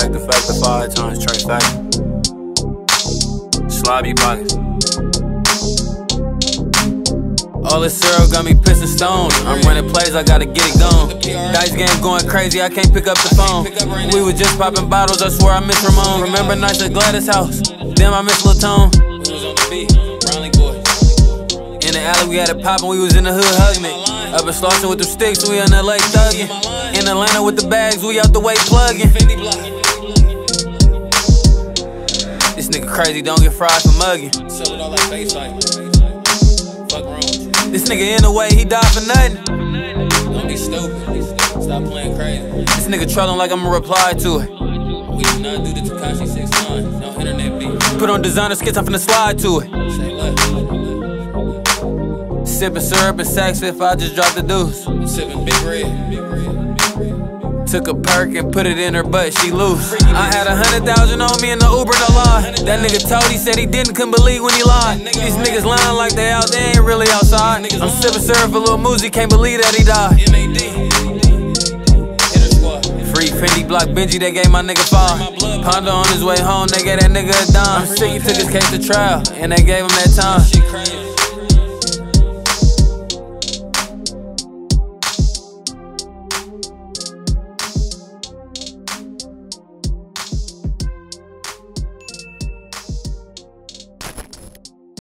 factor five times trifecta. Slobby pockets. All this syrup got me pissing stone. I'm running plays, I gotta get it gone. Dice game going crazy, I can't pick up the phone. We was just popping bottles, I swear I miss Ramon. Remember nights at Gladys house? Damn, I miss Latone. Alley, we had it poppin', we was in the hood huggin' it. Up in Slauson with the sticks, we in lake thuggin'. In Atlanta with the bags, we out the way plugging. This nigga crazy, don't get fried for mugging. Sell it all like baseline. Fuck wrong with you. This nigga in the way, he died for nothing. Don't be stupid. Stop playing crazy. This nigga trolling like I'ma reply to it. We do not do the Tekashi 69. No internet beat. Put on designer skits, I'm finna slide to it. Say less. Sippin' syrup and sex if I just dropped the deuce. I'm sipping big red. Big red. Took a perk and put it in her butt, she loose. I had a hundred thousand on me in the Uber, no lie. That nigga told he said he didn't, couldn't believe when he lied. These niggas lying like they out, they ain't really outside. I'm sipping syrup for Lil Moosey, can't believe that he died. MAD. Hitter squad. Free Fendi Block Benji, they gave my nigga five. Ponder on his way home, they gave that nigga a dime. I'm sick, he took his case to trial, and they gave him that time.